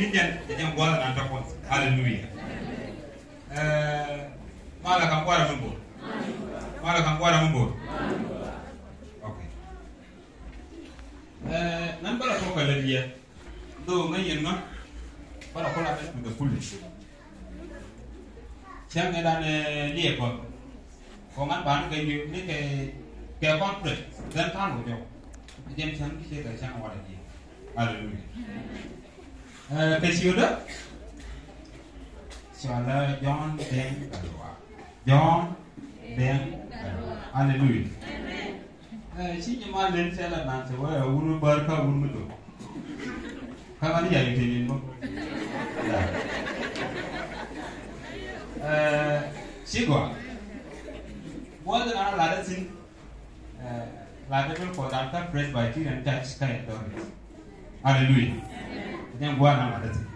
Oh, kan ini jangan jangan buat nanti pun. Hallelujah. Eh, malah kamu ada membur. Malah kamu ada membur. Okay. Eh, nan bala ko kala. Do ngai ma. Bala ko la da fulli. Chang ga dan lie ko. Ko ngan ban ga ni ni ke ke kon pre. Dan kan ko jo. Jem chang ki ke chang wa dia. Hallelujah. Eh, ke Pesiyoda? Shala John Ben Galoa. John Ben Galoa. Hallelujah. si nyuma len shala nanse wa unu barka unu to. Kama ni ya yutini mo. Shigwa. Mwada na lada sin liable for the Presbyterian Church Hallelujah. Yang buat nama ada sin.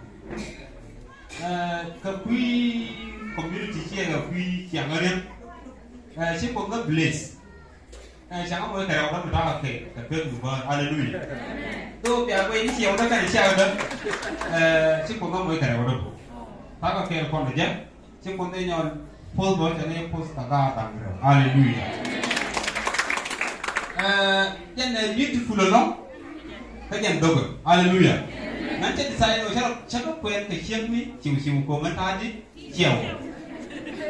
Eh, ka kui community kia ka kui kiang ngarian. Eh, si ko ga bless. Chẳng có mới cái đó đó là kể cái cơn của vợ Hallelujah. Tôi bây giờ quay chiều đó cái sao đó. Ờ, eh, si có ga mới cái đó đó. Ta có kể con được chứ. Si ko đây nhau Paul boy cho nên Paul ta ga tang rồi. Hallelujah. Ờ, nhân này beautiful lắm. Cái đâu rồi Hallelujah nan ce sai no shara shara ko yan ka shem mi chiu chiu ko man ta ji chiu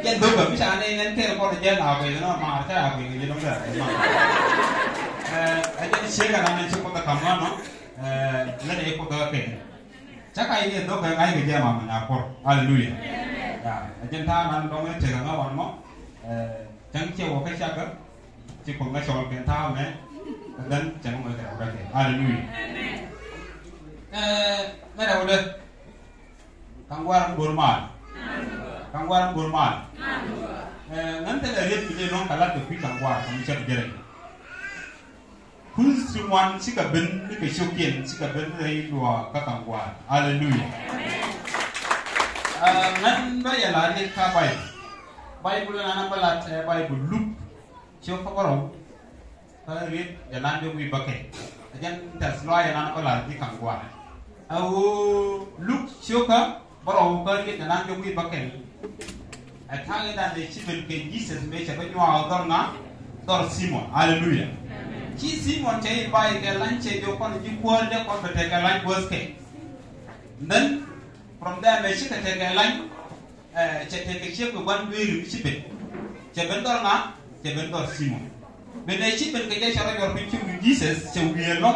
yan do ga mi sa ne nan ke ko de na ko no ma ta ko ni no da ma eh a je nan ce ko ta kama no eh la ko ga ke cha kai do ga ai ga je ma ma hallelujah. Ya a ta nan do me ce ga wan mo eh chẳng chiu ko ka sha ga ci cái ga shol ke ta me dan chẳng mo ga ga ke hallelujah. なるほど。看護はゴルマン。看護はゴルマン。なんてだれってのかなってピ看護は見ちゃうじゃない。Kun semua si kabin ni kesyukin si kabin ni dua kakangkuan. Haleluya. Eh, nan bayar lari kabai. Bible nana balat Bible Luke. Siapa korong? Kalau read jalan dia wibake. Ajan tas loa yang balat di kangguan. awo luk shoka bara hukar ke tanan jo kui bakel atang ida de chibel ke jesus me chaba nywa odor na dor simon hallelujah chi simon chei bai ke lanche jo kon ji kuor de kon te ke lan was ke then from there me chi ke te ke lan eh che te ke chi ko ban wiru chibe cheben dor na cheben dor simon bene chibel ke chara yor pin chi jesus che wielo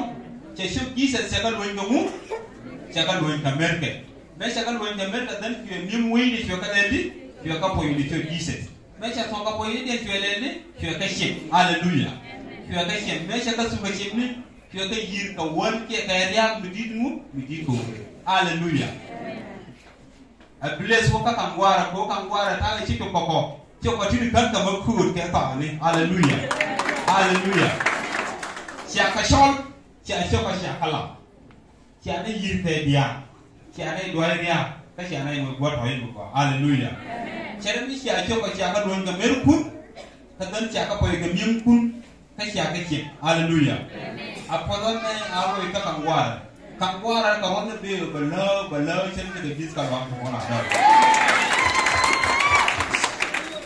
che shuk jesus se ka lo ngu shagal wonta merke mais shagal wonta merke dan fiyo nim wiyni fiyo kaɗandi fiyo ka mais sha tonka poyni ɗen fiyo lenne fiyo ka ka mais shaka suka shemni fiyo ka yir ka wonke ka riyak mi dit mu mi dit ko alleluya ables ko kaka ngwara ko kaka ngwara tala ke pa ni. ci ane yirte dia. Ci ane doyriya ka ci ane mo buat hoyin ko haleluya. Cere mi ci ake ko ci pun don ga mer kun ka dan ci aka koy ga kun ka ci aka ci haleluya. Apodon ne aro ka kan war kan war ka wonne belo bala bala cere ke bis ka ba ko na da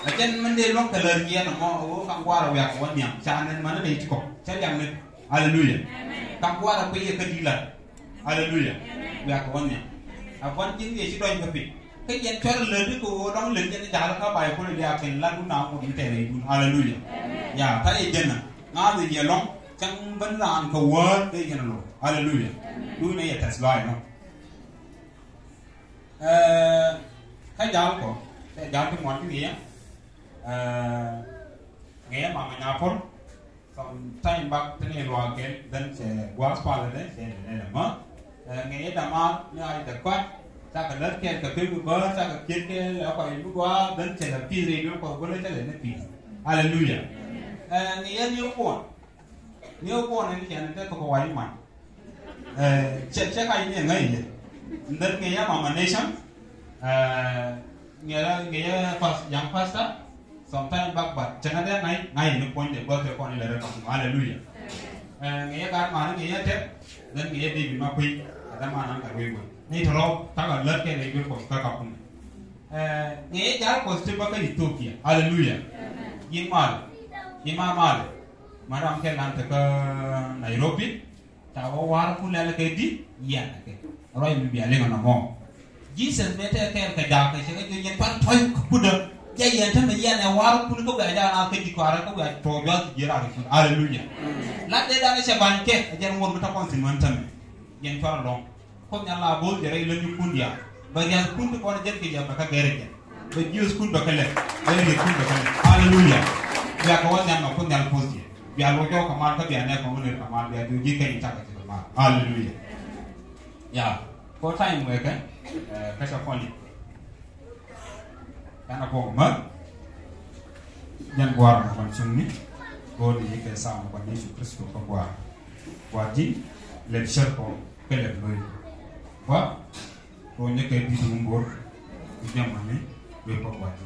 ajan man de lon ka lar giya na mo o kan war wa ka chanen man ne ti ya ne haleluya. Hallelujah. Wa ko nya afwan jin ye si doin ka pi cái chuyện cho nó lớn của đóng lớn cho nó trả nó các bài của nó cái là lúc nào cũng thể này hallelujah. Ya thấy dân à ngã từ giờ long chẳng vẫn là ăn cầu word đây cái nó hallelujah. Đuôi này là tesla nó cái giáo của cái giáo cái món cái gì á nghe mà mình nào phun xong bạc thế này rồi cái dân sẽ quá rồi đấy sẽ là mất nghe đam mê như ai tập quát saka lat ken kia pe ba saka ken ke la kia yu gwa dan quá đến pi làm yu gì gole còn le ne pi hallelujah. Eh ni ya ni buồn. Nhiều buồn ne kia này te có wa yi man eh ai che ka ni ngai ni mà ke ya mama nation nghe ngera ngera pas yang pasta sometime back but chana de này ngai ni point de ba ke con ni le ka hallelujah. Nghe cái ka ma ni ngera te dan ngera di bi ma quỷ. Ada ma nan ka we ni thoro ta ga lat ke ne bi ko ka ka kun eh ngera jar ko ste ba ka ethiopia maram ke nairobi ta wa war ku le ke di ya ke roi mi bi ale na mo Jesus mete ke ka ja ka se ke yen pan toy ku ya yen tan ya na war ku ko ga ja na ke di ko ara ko ga to ja ki jira ke hallelujah. La de da ne se ban ke jen won ta kon sin man tan yen to long kon nyala bol jere ila ñu kun ya ba yalla kun ko wona jere ke ya ba gere kun kun ya ko wona no kun yalla posi ya lo ko ko ma biya ne ko wona ta biya ma ya. Ko time we kan? Ka sa kon kana ko ma yan gwar ko sunni ko ni ke sa ko ni su kristo ko gwar wadi wa to nyeke bi dum bor jamane be ko wati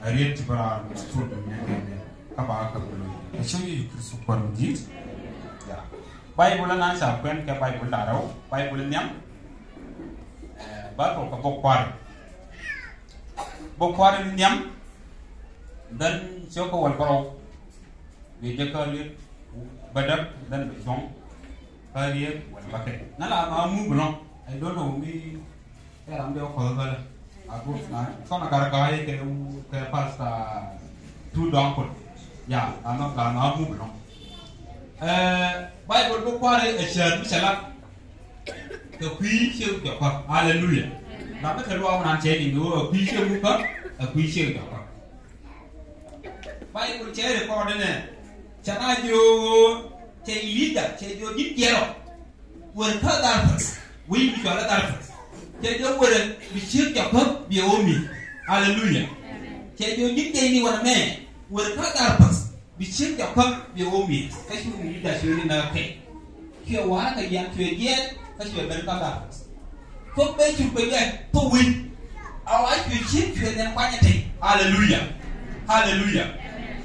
ari ti bara so dum nyeke ne aba ka bulu so yi kristo kon dit ya. Bible na sa kwen kayak bible da raw bible nyam ba ko ko bokwar bokwar nyam dan siapa ko wal ko be de ko dan be jong parier wal bakke nala ma mu I don't know me eram de okolgala ago na kama karakaye ke u ke pasta tu danko ya ana ka na mu no eh bible bo kware e sher misala ke kwi sheu ke kwa hallelujah na me kelo awon an cheni no kwi sheu ka kwi sheu ka bible chere ko dene chana jo che ilida che jo di piero wer ka dar oui mi jɔ latara cɛ jɔ wɛrɛ mi se jɔ pɔp bi o mi hallelujah. Cɛ jɔ ni tɛ ni wɛrɛ mɛ wɛrɛ ka taa pas mi se jɔ pɔp bi o mi kasi mi yi da se ni na kɛ kɛ waa ka yan tuyɛ diɛ kasi bɛ bɛn ka taa pas fo bɛ tu bɛ yɛ to win awa tuyɛ se tuyɛ nɛ kwa nyɛ tɛ hallelujah. Hallelujah.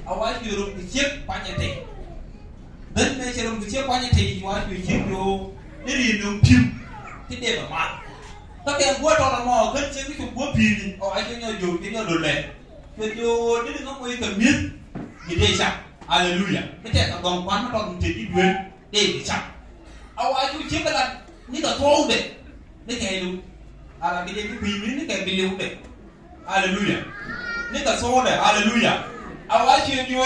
Awa tuyɛ mi se kwa nyɛ tɛ bɛn mɛ sɛ mi se kwa nyɛ tɛ yi wa tuyɛ se tuyɛ o ne de ye nɔ piwu. Phim cái mà mà tất cả bữa là mò cái chiếc cái chụp bữa thì ao ấy cho nhau dùng cái nhau đồ lệ chuyện vô để đừng có cần biết. Gì hallelujah. Cái trẻ còn quán nó còn chỉ đi đuôi để để sao ao ấy chiếc cái là ni ka tɔw de ne ka yɛlɛw ala bi de bi bi ne ka bilew de hallelujah. Ne ka sɔgɔ de hallelujah a wa tiɲɛ di ko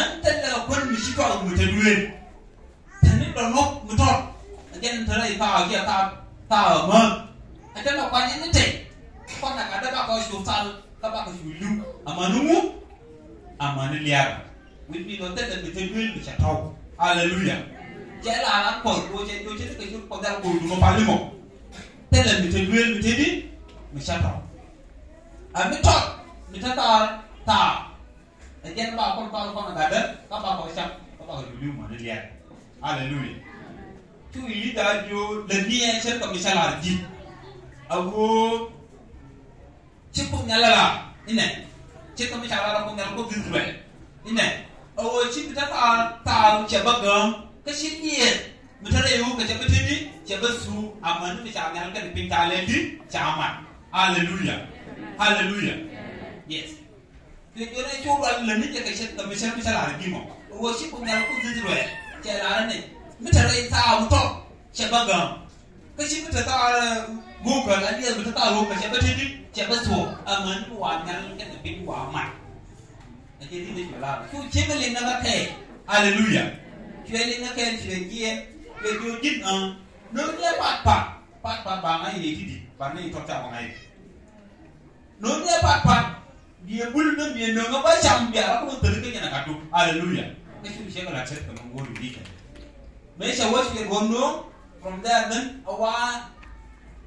n tɛ daga kɔni misi tɔ a ŋmɛtɛ duwe tɛ ne dɔ nɔ ŋmɛtɔ a jɛ ne tɛra ta ka a kɛ ka ka a mɔ a tɛ na kɔnyɛ ne tɛ kɔna ka daba ka su sal ka ba ka su liu a ma numu a ma ne liara with me don't tell them hallelujah do it at all. Hallelujah. Jẹ́ lára pọ̀ tó ṣe tó ṣe tó ṣe kọjá kó dùnmọ́ palẹ́ mọ̀. Tẹ́lẹ̀ mi ti dúró mi ti di mi ṣàtọ̀. Àmì tọ́ mi tẹ́ ta ta. Ẹ̀jẹ̀ again pa akon pa akon gada ka pa ko sa ka pa ko lu mo ne dia? Hallelujah tu ili da jo le ni en ser ko misal arji ago chipu nyalala ine chipu misal ala ko ngal ko dirwe ine awo chipu ta ta che bagam ka shin ye mutare yu ka che bitini che basu amanu misal ngal ka dipin talendi chama hallelujah hallelujah yes. Ke ke ne ko ba le ni ka ce ka mi sha mi sha la di mo wo shi ko ga ko di ro ce la ne mu ta rayu ta mu to ce ba gam ka shi mu ta ta mu ka la di mu ta ta ro ka ce bitini ce ba su amma ni wa ga ga bin wa ma jadi dia jual tu cakap lena kata haleluya jual lena kata jual dia jual jual jin ah no pat pat pat pat bang ai di bang ni tot bang ai pat pat dia bulu na dia nonga ba biar dia aku terke nyana kadu haleluya nesu bisa kala chat kan ngol di kan mesha watch ke gondo from there then awa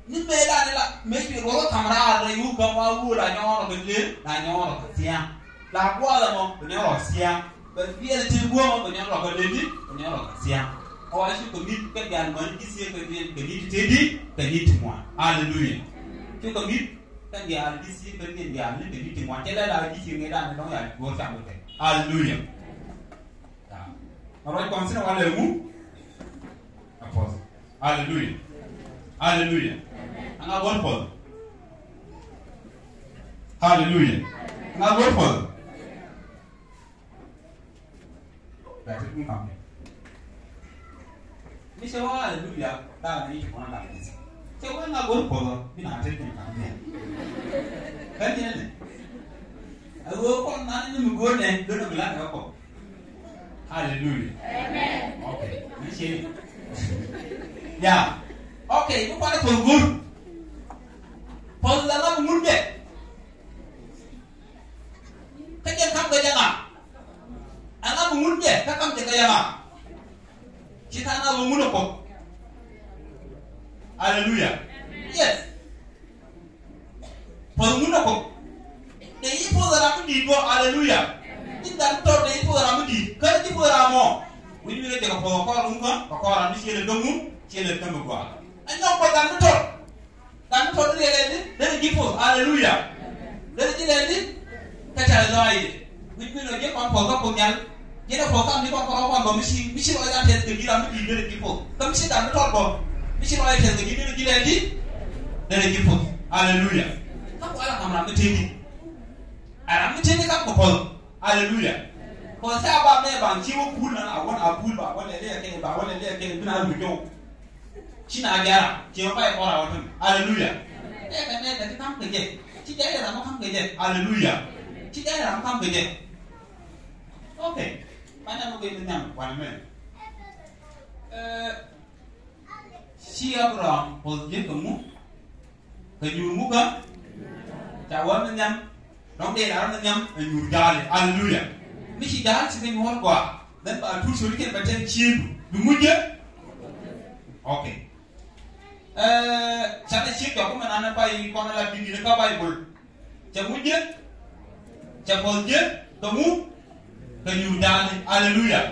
ni me la lah. Mesti mesh ke goro kamra ala yu ka wa wu la nyor ke le la nyor ke tia la kwa la mo ne ro sia ba fiel ti gwo mo ne ro ke le ni ne ro ke sia awa shi ko mit ke haleluya ki tangi al disi pergi dia ni dia di tingwan tela la di sini dan dong ya go sama te haleluya ta orang konsen wala mu apos haleluya haleluya anga bon pol haleluya anga bon pol That's it, come here. Ni se wa haleluya ta ni ko na ta ni te wannan gorko bina tankin kamfen kan ni mi go ne do no gila ko hallelujah. Amen. Okay ni ya okay ko para si abraham ko je ko mu ka nyur mu ka ta wan nyam dong de da nyam nyur jale hallelujah. Miki da hanci zan yi wargwa dan ba a tushe rike ba tan ciye du muje okay eh sada ci ko kuma nan ba yi ko na la bindi ka ba yi mu ta muje ta bolje to mu ka yu Alleluia, hallelujah.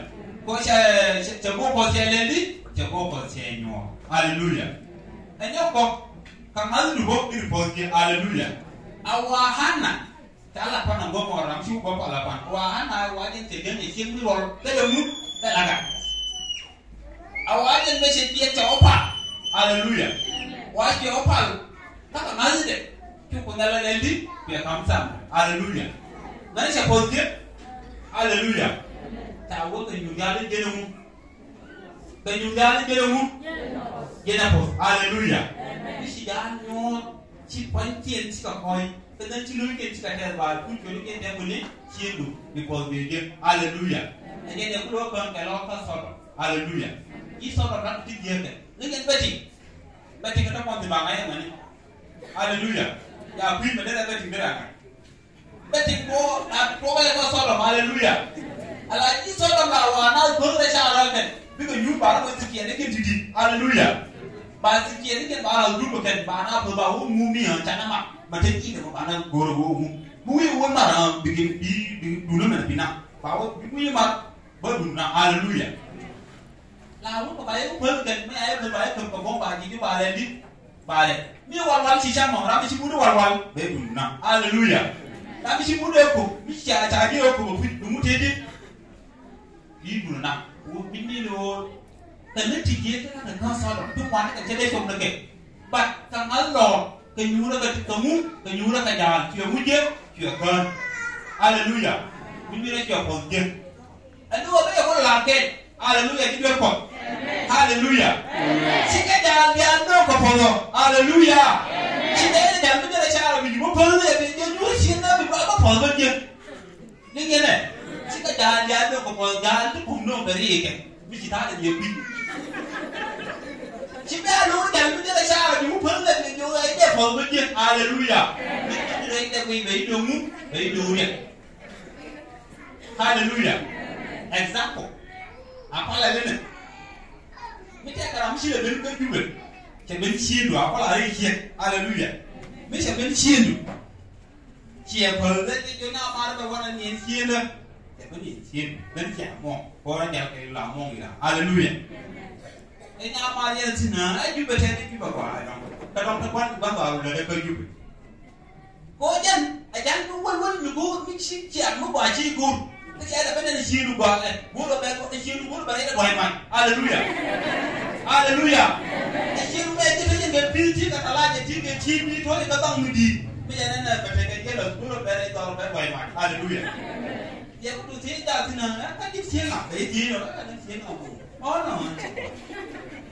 Ko cha ta go ko lên đi, ta go ko se nyo hallelujah. ɛnyɛ kɔm kaŋa nu hɔ iri pɔgye aleluya awa hana tala pana ngɔ mɔ ram su bɔ pala pan wa hana wa den te den se mi lɔr tɛlɛ mu tɛlɛ ka awa den bɛ se bie tɛ ɔpa aleluya wa tɛ ɔpa ta kaŋa nu dɛ tu ko nala lendi bia kam sam aleluya nani se pɔgye aleluya ta wo ka nyuga ale den mu benyundale jelemu jenapos haleluya. Isidanyo cipancien cikakoy tenan ciluken cikaher ba kucoliken debune ciendu because they give hallelujah and then you go on the local sort hallelujah i sort of not to give them look at betty betty kata kwa tiba ngaya mani hallelujah ya kui medela betty mira kan betty ko na ko ba ko sort of hallelujah ala i sort of ba wana gore ko de sha ra ke bi ko yu ba ko ti ke ne ti di hallelujah ba ti ke ne ke ba ra du ko ke ba na ko ba hu mu mi han cha ma ma te ki ko ana goro go mu mu yi won ma na bigi bi du no na bina ba wo mu yi ma ba du na hallelujah. La wo ko ba yi ko ga me ay ko ba yi ko ko ba ji ba le di ba le mi wal wal ci cha mo ra mi ci bu wal wal be du na hallelujah. La mi ci bu de ko mi cha cha gi ko ko du mu te di yi du na wo bi ni lo ta ne ti ge ta na ka sa lo tu kwa ta ke de so na ke ba ka ngal lo ka nyura ka kamu ka nyura ka jalan kia muje kia kan haleluya ne kia ko je adu wa be ko la ke haleluya ki be ko haleluya si ka jalan dia no ko polo haleluya si de ne jalan de cha ra bi mo polo de be je nyu si na bi ba ko polo je ni ne 这个家里面，这个家里头父母管理的，不是他这个爹爹。现在农村这个小孩，父母在边住，哎，这父母边住，阿门，鲁呀。边住，哎，这妹妹住，妹妹住呢。阿门，鲁呀。Example，阿婆来嘞呢。现在刚刚我们这边住的居民，这边住的，阿婆来这边住，阿门，鲁呀。这边住的。结婚了，就拿阿婆来往那边牵呢。Kuni sin shi cha mo ko ra ya ke la mo ila hallelujah e na ma yen sin na e ju be ta ne ba kwa ai ta ba ta kwan ba ba da ka jube ko jan a jan ko wal wal ni go mi shi ki a mo ba shi go ta ke da bane shi ru ba ai go da ba ko shi ru go ba ne da wai man hallelujah hallelujah shi ru ba ti ne be pi ti ka kala je ti ke ti mi to ne ba ba mi di mi ya na ba ta ke da go ba ne da ba wai man hallelujah. yakudu te da ti na ka di fiye na pe di na ka di fiye na mo ona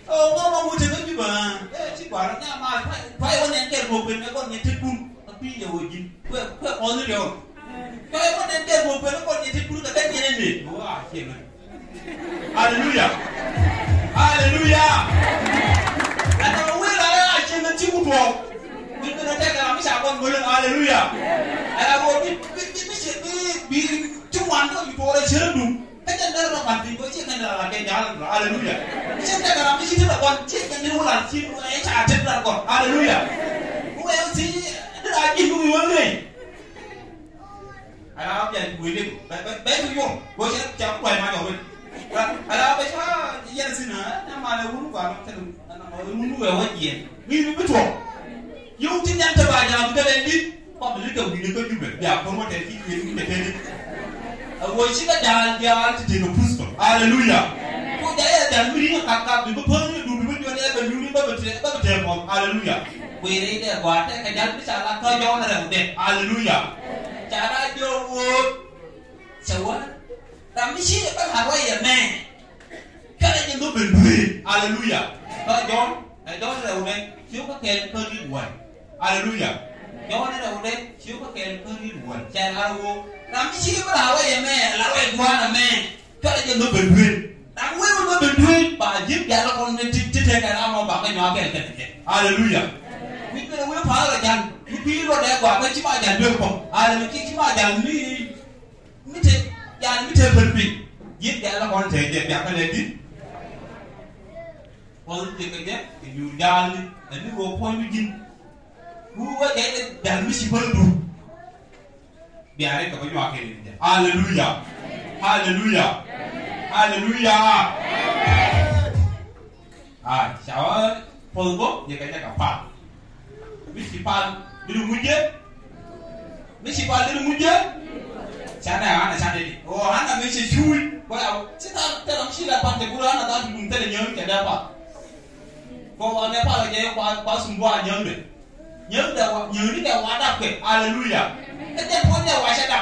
o mo mo mo te no bi ba e ti ba na ma pa e won en ke mo pe na ko ni ti kun ka pi ye wo ji ko ko on ni o ko e won en ke mo pe na ko ni ti kun ka ka ni ni o a ke na hallelujah. Hallelujah. ana we la ya ke na ti ku bo mi ko na ta ka mi sa ko ngolo hallelujah ana wo bi bi bi se bi bi tu wan ko yu to re chere kan ti ko che ka na la ke ja hallelujah che ta ka mi si ta ko che ka ni wo la si e cha te ta ko hallelujah ko e ala ya ku le ba ba ba ku yo ko ya ja ku ma ala ba sa ya sina na ma le wunu ba ta du na ma wunu we wa ji yewti ñanta ba ñaamu kala ndi maɓɓe li taw ɗiɗi ko juɓe mbiya promote fi yeɗi defeni woy sika dal mbiyawaltete no pusɗo alleluya ko ƴaye dal mirini hakkaɓe ɓe pawni ɗuɓi ɓe joni eɓe luri ɓaɓete ɓaɓete mom alleluya ɓoyrey ɗe wate ka jalɓe sala ka jawnarew ɗe alleluya cara jowo sewa ɗammi si ɓe haroye me kala ƴe ɗo ɓe duwe alleluya ka jon ka jawnarew ɗe siw ka kele ka ɗiɗ way nó hallelujah. Do này đó là các kèn cơ đi quần hallelujah là vô làm cái gì bắt hạt quay giờ nè là quay qua là nè cái này nó bình bình đang quay nó bình bình bà giúp dạ nó còn trên trên cái nào mà bà cái nhỏ cái cái hallelujah. Mi pe we pa la jan mi pi ro de gwa pe chi ma jan de ko ala mi chi ma jan mi mi te jan mi te pi yit ya la kon te de ya ka le di on te de ke yu jan ni ni go po mi jin huwa gaida darmishi bandu biare ka banyo akene ndia haleluya haleluya haleluya ah shawa polgo ye kaita ka pa mishi pa bilu muje mishi pa bilu muje? Chana ana chana ni. Oh ana mishi chui kwa sita tena mshila pande kula ana tatu kumtele nyoni kadapa kwa wanepa kwa kwa sumbua nyonde nyɛm da wa nyɛm da wa da kpɛ hallelujah ɛdɛ kɔn da wa hyɛ da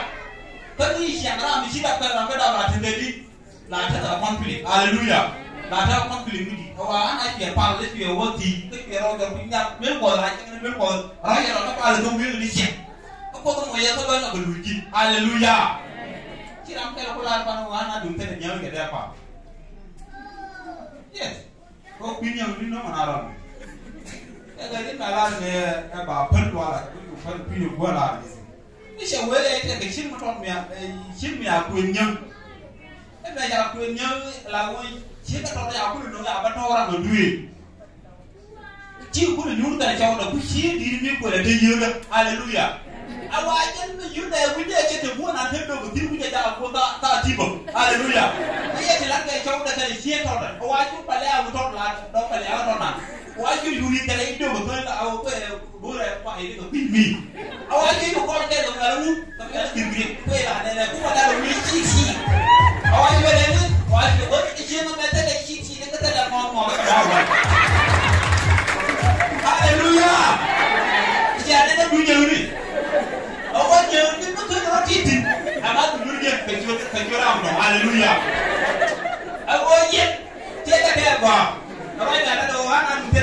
pɛlu yi hyɛ nara misi da kpɛ na fɛ da wa ti da di na ata da kɔmpili hallelujah na ata kɔmpili mi di ɔwɔ ana fiyɛ paal ne fiyɛ wɔ ti ne fiyɛ wɔ gɛrɛ mi nya mi kɔ ra kyɛnɛ mi kɔ ra yɛ na ɔtɔ paal ne mi yɛ ni hyɛ ɔkɔ tɔ mɔ yɛ tɔ bɛ na bɛ lu di hallelujah kira mi kɛlɛ ko la ba na wa ana dun tɛ ne nyɛm gɛrɛ pa yes o kpi nyɛm ni nɔ mɔ na ara mi. Ga ni na la ne e ba pen wa la ku pen pinya ko la ni ni she we le ke ke shin ma ton mi shin mi a ku nyam e ba ya ku nyam la wo shi ka tɔgɔ ya kulu nɔ a ba tɔgɔ nɔ du ye ci kulu nyuru kana caw na ku shi diri mi ko la te yera haleluya awa jan mi yu da ku je ce te bu na te do ku diri ku je ta ko ta ta ti bo haleluya ni ye te la ka caw da kana shi ta da awa ju pale a mu to la do pale a to na wajju luli dala iddo ma bata aw ko bora ko ay ko bilbi awaji ko ko de ko galu ko ya bilbi ko ya ne ne ko wala ni ci ci awaji wala ni wajju ko ci ci ma bata de ci ci ne ka da mo mo hallelujah. Ya ne da dunya luli awaji ni ko ko ci ci ama luli ke ko ko ra mo hallelujah. Awaji te ka da ba awaji na da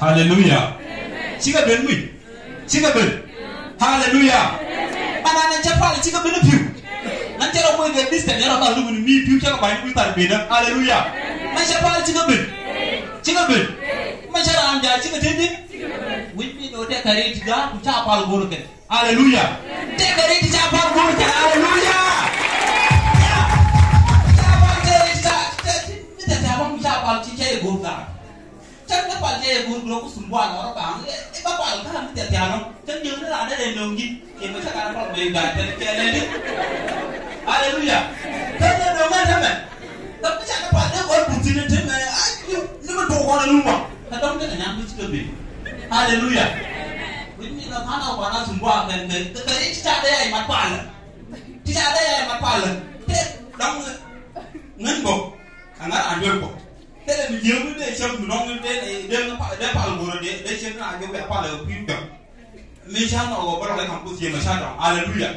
Hallelujah. Chiga ben mi. Chiga ben. Hallelujah. Ana nan cha pala chiga ben piu. Nan cha mo de this time yara ba lu ni piu cha ba ni ta be na. Hallelujah. Nan cha pala chiga ben. Chiga ben. Man cha an ja chiga. With me no de kare ti ga cha go no. Hallelujah. De kare ti cha pala. Hallelujah. Chắc cái bạn chơi buồn lúc cũng sùng quan nó bảo cái các bạn có làm tiệt tiệt không? Chắc nhưng nó là nó đền đường gì thì mới chắc là bọn mình gạt cái cái lên đi Hallelujah thế nên đường này thế mày tập cái chắc các bạn nó gọi bùn tin thế mày ai nhưng mà đồ con luôn mà. Thật không cái này nhắm cái chưa bị Hallelujah vì như là hắn nào bạn nó sùng quan cái cái cái ít cha đây ai mặt lên, cha đây ai mặt lên, thế đóng ngân bộ thằng ấy ăn được bộ tele mi yemu de chem mi nong de de pa de pa ngoro de de chem na jo be pa le pi do mi cha no go bro le kam pu ma cha do hallelujah.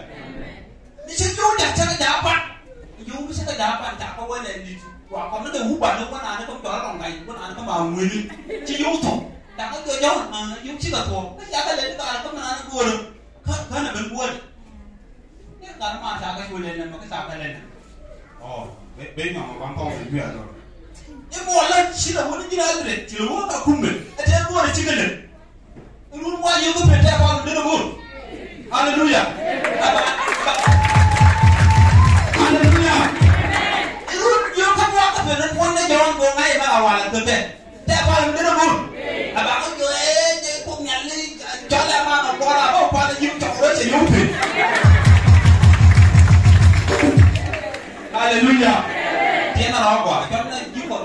Mi che jo da cha da pa yo mi cha da pa cha ko we le ni wa ko no de hu ba no ko na ne ko do rong ngai ko na ne ko ma ngwe ni chi yo to da ko jo jo ma yo chi ga to ka cha ka le ka ko na ne ko ro ka ka na ben ko ne ka ma cha ka ko le ne ma ka cha ka le oh be be ma ma ko bi ya do ibola chila honi jina adre chila mo ka kumbe ete mo re chigele ngun wa yogo pete ba no de ngun hallelujah hallelujah ngun yo ka wa ka be non wonne jawon go ngai ba awala to be te ba no de ngun aba ko yo e je ko nyalli chala ma no bora ba pa de yim to ro che yupi hallelujah tiena ro kwa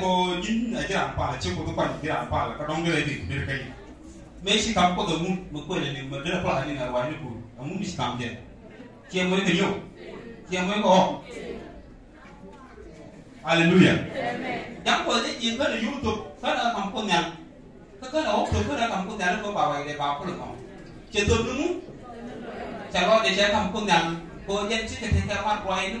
ko jin na jira pa la ko ko to pan jira pa la ka dong gele di dir kai me si kam ko do mun mu ko le ni mo dira pa ni na wa ni ko amun ni kam de che mo ni yo che mo ko hallelujah. Đang ko cái gì cái là youtube cái là kam ko nyang cái cái là ốc cái là kam ko nyang ko ba wa de ba ko le ko che to mu cha lo de che kam ko nyang ko yen chi ke te ka ma ko ai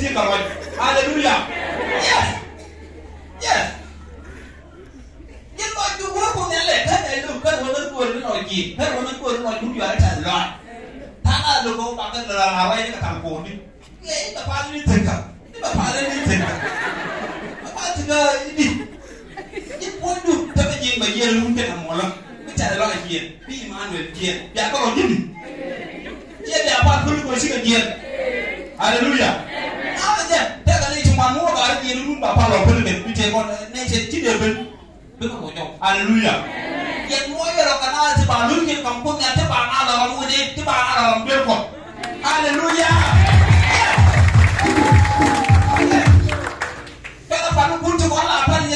Take a. Hallelujah. Yes. Yes. If I do work on the leg, I look at what I'm going on you. That was going on you. You are a lot. Tana look over back at the Hawaii Camponi. Yea, the family taker. The family taker. If one do, tell me, my year, look at a mola. Which I like here. Be man with here. Yeah, go on. 耶利亚伯尊贵的神，哈利路亚。阿门。耶利亚，他在这里充满荣耀的神，尊贵的保罗尊贵的，一切万物，一切的神，哈利路亚。耶利亚伯尊贵的神，哈利路亚。耶利亚，他在这里充满荣耀的神，尊贵的，一切万物，一切的神，哈利路亚。耶利亚，他在这里充满荣耀的神，尊贵的，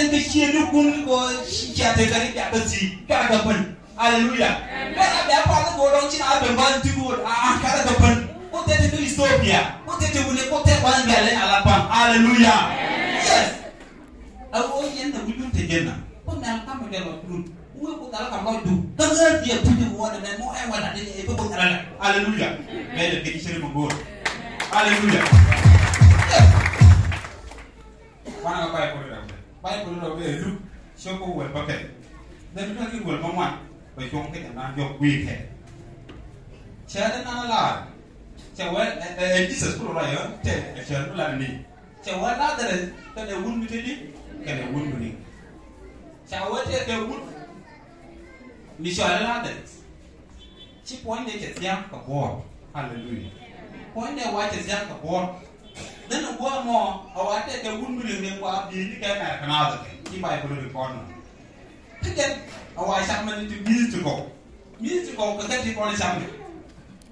一切万物，一切的神，哈利路亚。Hallelujah. Bẹ́ẹ̀ni bẹ́ẹ̀ fọ́ àti gbòòrò ń jìnnà abẹ́ máa ń dìbò àkàrà tó pẹ́ẹ́n. Kó tètè ní Ethiopia, kó tètè wuli, kó tẹ̀ wá ń gàlẹ́ àlàpà. Hallelujah. Yes. Àwọn oyin na wíwú tẹ̀ jẹ́ na. Kó nà ká mọ̀ gẹ̀rọ kúrò. Wúwo kó tàlá kà lọ́ọ̀ dùn. Gángan di ẹ̀ tún ní wọ́n dẹ̀ mẹ́ mọ́ ẹ̀ wà dàdé ẹ̀ fẹ́ kó tàlá dà. Hallelujah. Bẹ́ẹ̀ dẹ̀ kékeré sẹ́ni mọ̀ gbòòrò. Hallelujah. Yes. Wọ́n á ká báyìí kúrò rẹ̀ wọ́n. Báyìí kúrò rẹ̀ wọ́n bẹ́ẹ̀ lù. Ṣé kó wẹ̀ bọ́kẹ̀? Dẹ̀ ke cha de na la cha wa Jesus ko la te e cha la ni cha la de te de wun mi ke de wun mi ni te ke wun mi cha la de chi point de che sia ka bo hallelujah. Point de wa che sia ka bo then gwa mo awate ke wun mi ni kwa bi ni ke na kana da ke bai ko ni ko no tiken awai samman into musical. Musical ko ni sam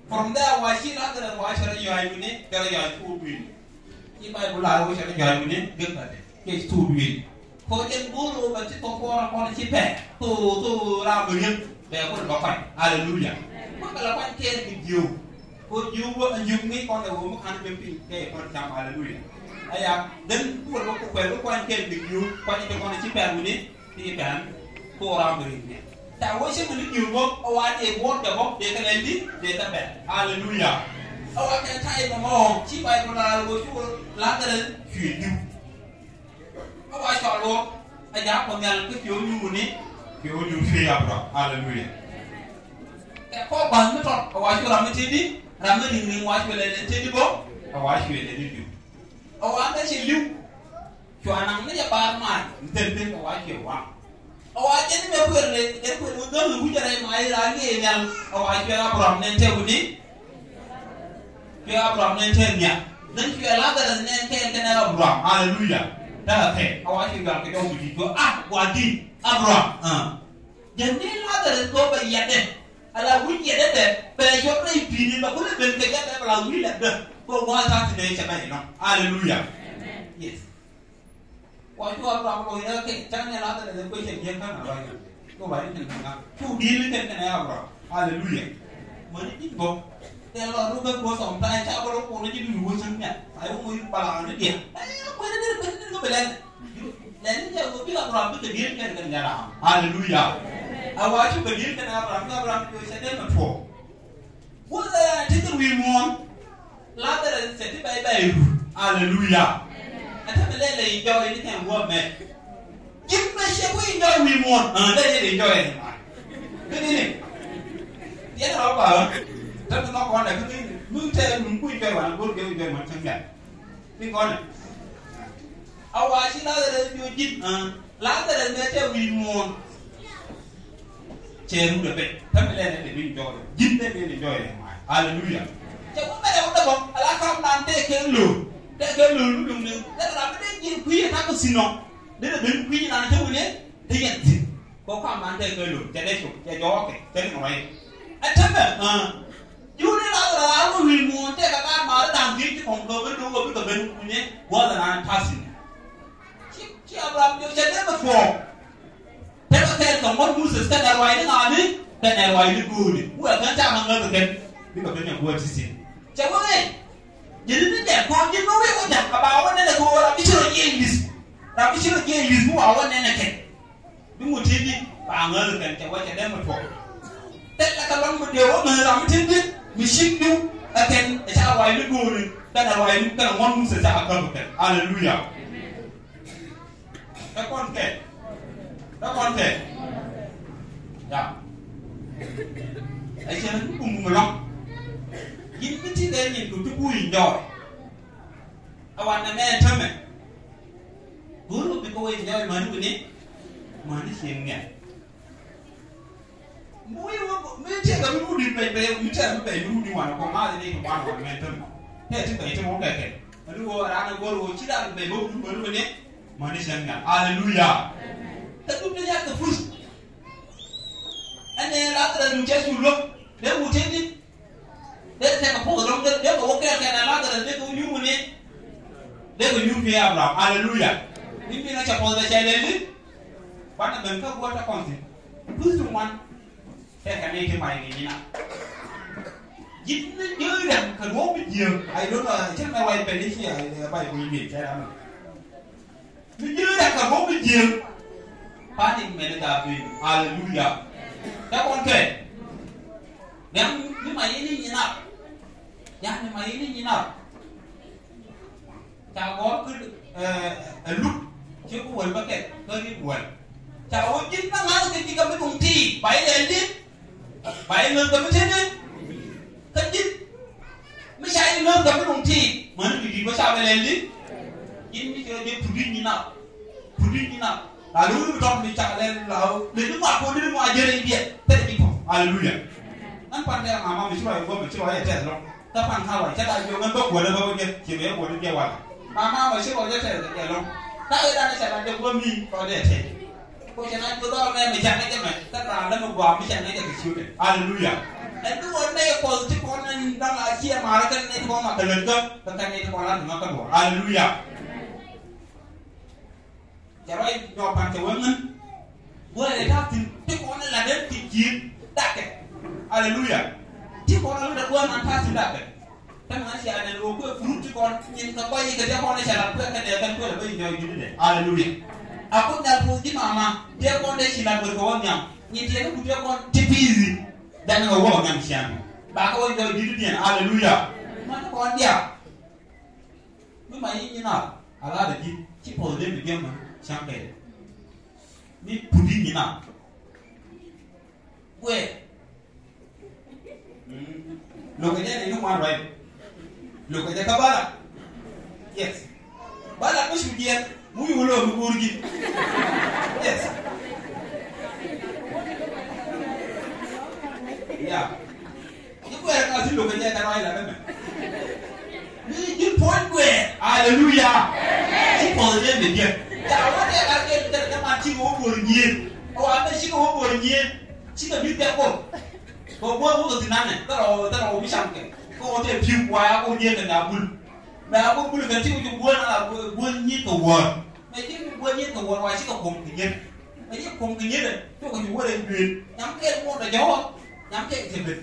From there awai landa awai shara yohayuni tera yohay tuudwin. Ima ibula awai shara yohayuni gengate. Kes tuudwin. Kojen ni bati tokora poli ke Tu tu rabunyem. Daya bu bapan. Hallelujah. Maka lapan kere gidiyo. Ko jiwa anjungi konde wumuk pi ke Kaya konde jam hallelujah. Aya, dan pura baku kwelu kwan kere gidiyo. ko ite konde cipe aguni. Tiga kan. ko rambri ne ta wo se mun ni mo o wa te de bo de ka le di de ta be hallelujah o wa ta ta e mo chi ba ko la go chu la ta le chi ni o wa sha lo a ja ko ngal ko ki o nyu ni ki o nyu fi ya bra hallelujah. E ko ba mi to o wa chu ra mi ti di ra mi ni ni wa chu le le ti di bo o wa chu le ni di o wa ta liu chu anang ne ya ba ma ntente o wa wa awa jeni me kwere jeni kwere mo don lu jara ma ni e nyam awa jera pram ne te wudi jera pram ne te nya nan ki ala da ne te te ne ra pram hallelujah. Da te awa ki ga ke don wudi to ah wadi abra ah jeni la da ko ba yade ala wudi yade de pe yo pre bini ba ko le ben ke ga da de ko wa ta ti no hallelujah. Yes. Wa ju wa ko yɛrɛ kɛ can ne la ta ko cɛ biɛ kan ba yɛ ko ba ni ne ka tu biiri kɛ ya bra hallelujah mo ti bɔ tɛ lɔ ru bɛ ko sɔn ta ca bolo ko ne ji wo san kɛ a mo yi bala ne diɛ ayi ko ne ne ko ne ko bɛ lɛ lɛ ko bi ka bra bi ka biiri kɛ kɛ ɲara hallelujah. Awaci ba dir kana abram ka abram ko se den to wo da ti wi mo la da se ti bai bai hallelujah. dɛ le ŋdɔ le ne wɔ mɛ impressio ko ŋdɔ wi mu hàn dɛ ne le ŋdɔ yɛ ne ne ne yɛ lɛ ɔba hã tɛtɛ ma kɔ lɛ kɛtɛ nu tɛ nuku ŋdɔ wa ŋgo ŋdɔ ŋdɔ ma tɛ ŋdɔ ne kɔ lɛ awo asi la yɛrɛ ŋdɔ dzi hàn. La yɛrɛ ŋdɔ tɛ wi mu cɛ nu lɛ bɛ tɛmɛ lɛ ne le ŋdɔ yɛ dzi ne le ŋdɔ yɛ hallelujah. Cɛ ko mɛ lɛ wo dɛ bɔ ala ka na de ke lo dɛgɛ lulum ne dɛgɛ la bɛ cái kui yɛ tako si nɔ ne de bɛn kui na te wuli cái yɛ ti kɔ kɔ a man tɛ kɛ lul tɛ cái to cái jɔ kɛ cái nɔrɔ cái cái tɛ fɛ hɔn yiwu ne la la a ko wuli mu tɛ ka taa maa dan ti ti kɔn kɔ bɛ do cái bɛ cái cái kui ne wa da na ta si ci ci a bila jɔ cɛ ne bɛ fɔ tɛ ka kɛ ka mɔri mu sɛ sɛ cái ne na mi tɛ ɛrɛ cái ye ne ko ne wa kan cái man ka bɛ kɛ cái ka bɛn cái ko ti se cɛ ko ne. Cái chuyện gì gì mua bảo nên là cái đúng một thiên đi bà ngơ được cái chả qua chả đem một thuộc thế là cái lắm một điều mà làm cái thiên đi mình ship đi là cái cha ngoài nó cùi đi cái này ngoài cái là ngon mua sữa cha ngơ được cái hallelujah. Các con kể đó con thể dạ ấy yin biti de yin ko tu bui nyoy awan na me. Tame guru bi ko we nyoy manu ni manu sien nga muyi wo me che ga mu di pe pe mu che mu pe mu di wan ko ma de ni ko wan wan me. Tame he ti pe ti mo ke ke anu wo ra na goro wo chi da be mo mu manu ni manu sien nga hallelujah. Ta du ne ya ka fus ane la tra nu che su lo ne mu che ni dette ko fof ɗon ɗen ɓe ko wokkirake en ala gara nde ko yumuni nde ko yumfi abraham alleluya min mbino cappode caɗele waɗa ɓen ka gota konti plus ɗum wan te kam eke mayge ñina jinna ƴewiɗen ka wowɓe jiyam ay ɗon ceerno way bene fi ɓay ko yimɓe ceerama mi ƴewiɗen ka wowɓe jiyam paɗi mene ga beyni alleluya te kon te nden mi mayini ñinaɓe ane latara ɗum ce ko te ni ka đi thế ni ni ni Chào có cứ ờ, ờ, lúc chứ có buồn bắt kẹt cơ đi buồn chào ôi chính nó nói thì cầm cái cùng thi bảy lên đi bảy người cầm cái thế đi. Cái chính mới đi nước cầm cái cùng thi mà nó bị có sao lên đi. Chín cái chơi chơi pudin như nào? Pudin như nào? Là lúc nó trong đi chào lên là đến nước ngoài cô đến nước ngoài chơi đi điện thế là chính phủ hallelujah. Nan à, mà dia mama mi sura yo mi sura ya tes lo ta pan ha wa cha da yo ngan ba ko le ba ko je chi me ko ni wa mama mi sura ya tes ya lo ta ơi đang sẽ làm cho quân mi có để thế cô chẳng nói tôi đó mẹ mình chẳng nói cho mẹ ta làm nó một quả mình chẳng nói cho cái siêu này hallelujah. Em cứ ở đây còn chứ con nên đang là chia mà cái này con mà. Cái lần cơ cái cái này con làm nó cái bộ hallelujah. Chả nói nhỏ bằng chả quên ngân. Vừa để tháp thì chứ con là đến thì chiến đạt cái hallelujah ti kono da dua man ta sila be tan ma sia da ro ko furu ti kono nyin ka ko yi ga ja kono shala ko ka da kan ko la be jo ju de. Aku da fu di mama de kono de sila ko ko nyam nyi de ku de kono ti pizi da na wo nyam sia ba ko jo ju de hallelujah ma ko dia mi ma yi nyina ala da di ti po de mi gem sia ni pudi nyina we Look at lokacin ne nuwan rai lokacin ka bala yes bala ko shi biyar mu yi hulo mu gurgi yes ya ni ko ya ka shi lokacin da rai la meme ni ji point where hallelujah ti ko ne ne dia ya wa ne ka ke da ma ti ko gurgi o a ta shi ko gurgi ci ka bi ta ko ko bo bo ti nane ta ro ta ro mi sham ke ko te piu kwa ko nye là na bul na ko bul ka ti ko bul na bul nyi ka wo me ti ko bul nyi ka wo wa shi ka kom ki nye me ti kom ki nye de to ko wo de bi nyam ke mo da jo nyam ke ti bi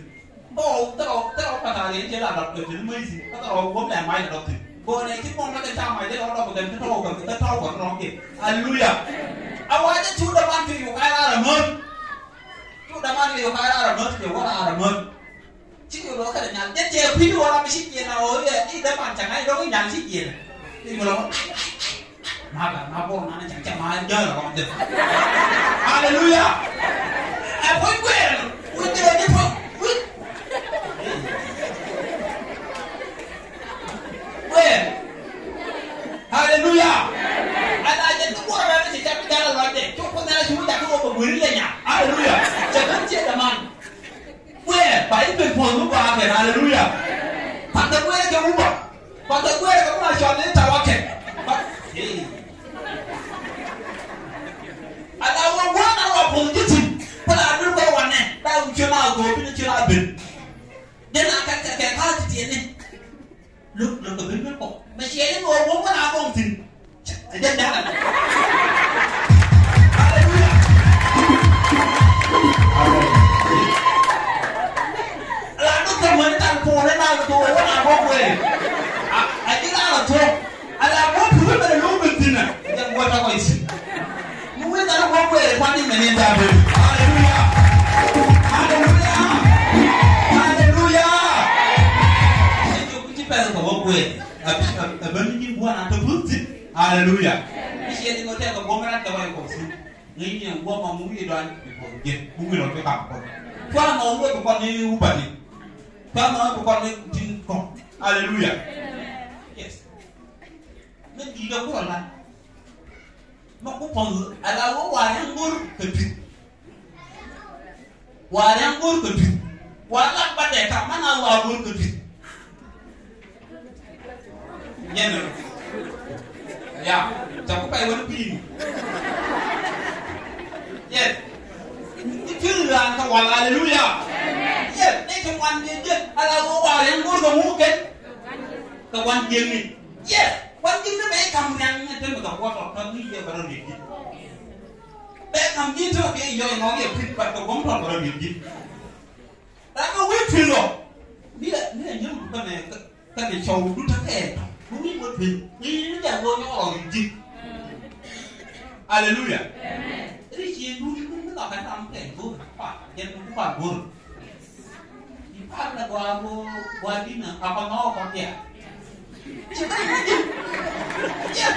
bo ta ro ta ro pa ta le je la da được ti mấy gì. Ta ro wo la mai da ti bo ne ti mo na ka ta mai de ro da ko ta ro ka cái ro ka ro ke hallelujah. Awa de tu da ban ki yo ai la ra mo tu da man ki yo ka la ra mo ki wo la chứ điều đó cái nhà nhất chế phí đua làm cái gì nào ấy đi tới bạn chẳng ai đâu có nhà xích gì thì mà nó mà cả mà bố nó chẳng chẳng mà chơi là còn được hallelujah. Em quên quên quên chơi đi thôi hallelujah. Alaje duk wani ranar ce ta fi gara zuwa da kin kun zara shi wuta kan wata guri lanya hallelujah. Jagan ce da man. Kwe ba yi bai kuma zuwa ba mai hallelujah. Fata kwe da ke ruba fata kwe da kuma shi wani ta wake alawo wani awa pungitin kula abin ba wannan ba wuce ma gobe ne kira abin dena ka ka ka ka ti ne lo lo ko bin ko Mesiele mo wo mo na abom tin. Eje. Hallelujah. La no te mo tan ko le na ko wo e. ah, na e abom we. A ti la na to. Ala mo pu le na lo mo tin na. Ni me. Hallelujah. Hallelujah. Hallelujah. Eje ku ti pe ko wo. E abanini bwana atabuzi haleluya ishiyeni ngote ko gomra ta wai ko su ngi ni ngo ma mu ni dan ko ge mu ni ko ka ko kwa ma ngo ko ko ni ubani kwa ma ko ko ni tin ko haleluya yes men di ko la ma ko pon ala wo wa ya ngur ko bi wa ya ngur ko bi wa la ba de ka mana wa ngur ko ñenn yaa 자꾸 빼고는 비. 예. 들으라니까 왈 할렐루야. 예. 내 정관 이제 하라고 와는 거도 못게. 그 관계니. 예. 관계는 매 감량이 되는 거 같고 또 이게 바로 얘기. 매 감기 저게 이거 이게 필받고 공통 바로 얘기. 나가 왜 틀어? 니가 니가 이런 거 때문에 그때 저우도 다 해. Ni mo pe ni ni de ko yo o ji. Haleluya. Amen. Ri ji lu ni ku la ka tam pe ko pa. Ye ku pa go. Ni pa na go a go wa di na pa pa ngo pa ke. Che ta ni. Ye.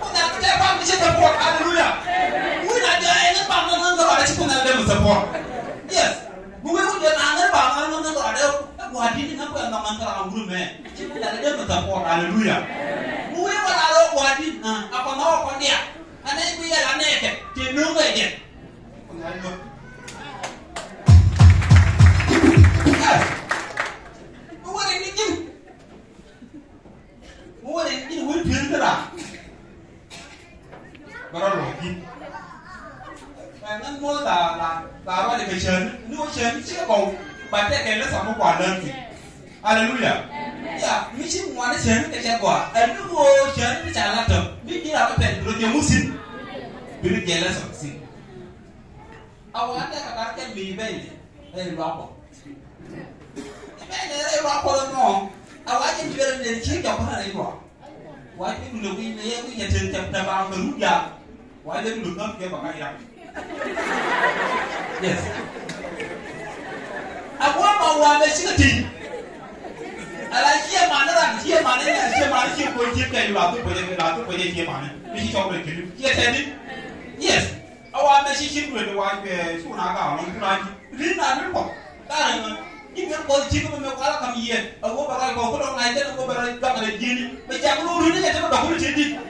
Ko na ti pa mi che ta po. Haleluya. Amen. Ku na de ai na pa na na ro a chi ku na de mo sa po. Yes. La ka tam ke ko pa ye ku pa go di pa na gwa go dia Chị thấy gì? Yeah. Kuna ada yang paham dengan kalau yang support. Yes. Mungkin pun dia nangan ada wadi ni ngapa yang naman ada dia support. Hallelujah. Apa mau kau dia? Ane ibu ya ane dia nunggu aja. Ini ini. Baru lagi. Nên mua là là là bao nhiêu phải chân, nếu chân chỉ có cầu, bạn sẽ kể nó sống một quả đơn gì. Hallelujah. dạ mi chỉ mua nó chấn cái chén quả, ấn nếu mua chân cái chân là trầm mi chỉ là cái bền rồi nhiều xin, biết nó dễ là sống xin. Awak ada katakan bi beli, eh berapa? Beli eh là lama? Awak jadi biar dari cik jauh mana ini berapa? Why cái được cái này cái nhà trường chậm chậm vào từ lúc giờ quái đến được nó kia bằng ngay gì yes. Abuwa ma wa ne si ka ten ala hiɛ ma ne la hiɛ ma ne la hiɛ ma ne hiɛ ko hiɛ kɛ ni ba ko bɔnɛ kɛ ba ko bɔnɛ hiɛ ma ne yes. Awa ne si si nure ne wa ɛɛ suna ka ɔn kuna ji ni na mi kɔ taa ne ma ni mi kɔ ji ko mi ko ala ka mi yɛ awo bɛrɛ kɔ ko dɔn na ye ne ko bɛrɛ gbɛngɛn diɲɛ ti di.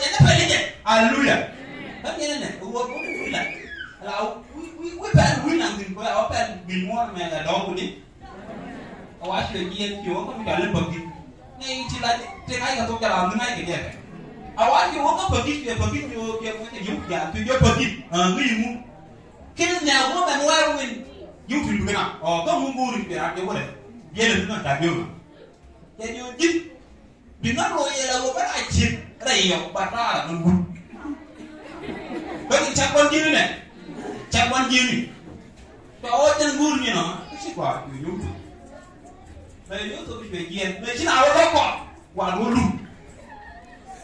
tiền nó phải lên nhỉ hallelujah. Tất nhiên này. Cô cô quý là là quý quý quý bạn quý làm gì cô ở bạn bình mua mẹ là đó cô đi ở quá chuyện gì chiều có bị lên bậc gì. Ngay chỉ là trên ai cả tôi cho làm ngay cái gì awaki wo ka pagi ke pagi yo ke ko ke yu ya tu yo pagi ah ngi mu ke nya wo ba wa win yu tu bu na o ko mu mu ri pe a ke wo le ye le na ta ke bi na ye la wo ba a chi ra yo ba ta la nu ba ki cha kon ji ne cha kon ji ni to o chen gu ni no chi kwa yu yu tu ba yu tu bi pe ye me chi na wo ko wa lu lu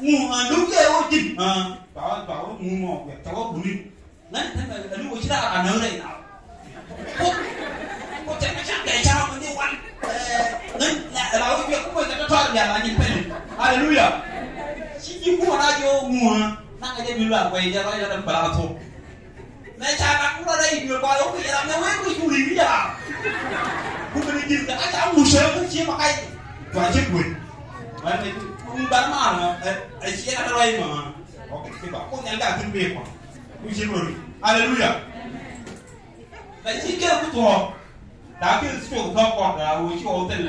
ngu lúc kia ô chim bảo bảo ngu ngọt vậy cháu có bùn đi đấy, thế là lúc ấy đã là nơi này nào. Có có chạy nó chắc để sao mà đi quanh. Đấy. Dabaruku ya kubwa itatoa jana nyipeni. Haleluya. Siji kuwa nayo mua. Nanga je milu akwa ija bali ada barato. Mecha nakula dai dio kwa loku ya na wewe kulilia. Kumbe jinda acha musha kuchia makai. Tuaje gwe. Wale kumbar mana eh sia kada wai mama. Oke tiba. Ko nyanga kimbe kwa. Kushimuri. Haleluya. Mechi ke kutoa. 然后就是说，我刚刚然后就我这里。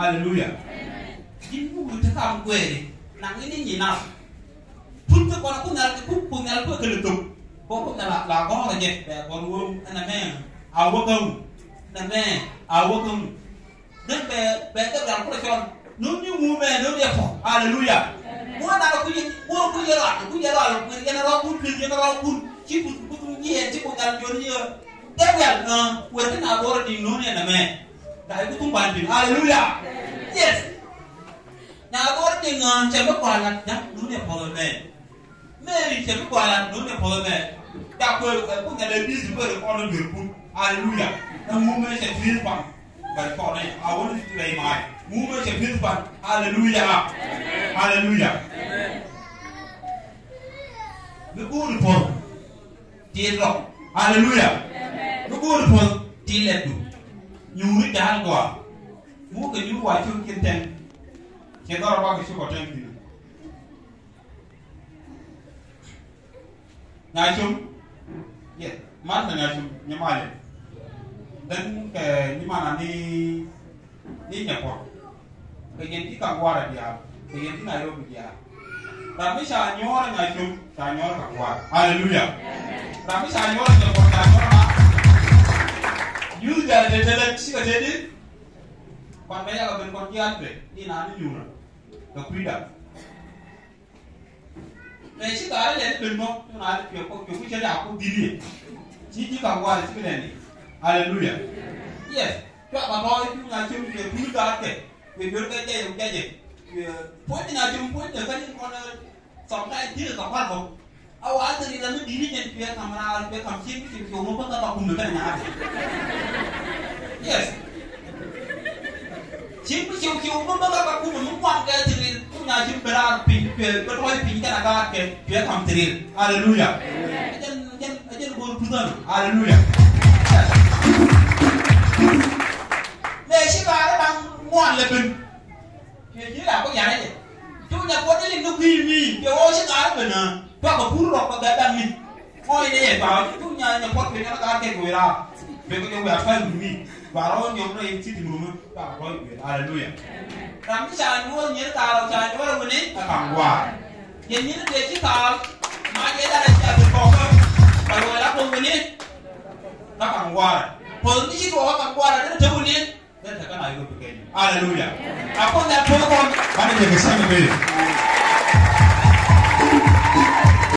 Haleluya. Jimbuta kweli. Nang ini nyinal. Pulpe kola ku ngal ku ku ngal ku gelutuk. Ko ku ngal la ko la je be ko wo na me. Awo ko. Na me. Awo ko. Dan be be ke ran ko chon. Nu ni mu me nu ni ko. Haleluya. Mo na ku je wo ku je ra ku je ra ku je ra ku je ku. Ki ku ku ti ko na. Di nu na me. Hallelujah. Yes. Now, God thing on not that do the man. Mary Chemakwala, do the polar man. That will put an abuse word on the group. Hallelujah. The movement is filled by. But for me, I want to lay my movement is filled by. Hallelujah. Hallelujah. The good for. Dear Lord. Hallelujah. The good for. Dear Lord. Nyuri dal gwa. Mu ke nyuri wa chu kin ten. Ke dor ba ke chu ko ten tin na chum? Ye ma na na male dan ke ni mana ni ni nya ko ke ka dia ke yen ti Nairobi dia Tapi sa nyora na chum. Sa nyora ka gwara hallelujah. Tapi sa nyora nya ko Yuda de tele sika tedi kon be yaga ben kon kiatre ni na ni nyuna to kuida me sika ale ben mo to na ale ko ko ku cheda ko dili chi chi ka chỉ cái ben ni hallelujah. Yes. To ba biết cái na chi ke ku da ke ke yor ke je ke je po ni na chi po ni ka ni أو ادري لما ديريجن في كام راه في كام سيب في في وما بقى راكم مبان عارف يس سيب في في وما بقى راكم من قام قادر كنا جيب برا بين بتوي بين كان قاعد في كام تريل هللويا اجن اجن اجن بقول بدر هللويا ليش بعد بان موان لبن هي لا بقى يعني تو نقول لك نقول لي يا بنا Papa burro ko dadan mi. Ko ine ye ba tu nya pot be na ka ke ko ira. gue ko yo ba fa mi. Ba di rumah, Ba ro ye haleluya. Ram ti sha nyu nyi ta ro cha nyu ini ni ka kan wa. Ye nyi de ti ta ma ye da cha ko ko. Ba ro la ko Dan kan ayo begini. Haleluya. Apa nak pokok? Mana yang bisa begini?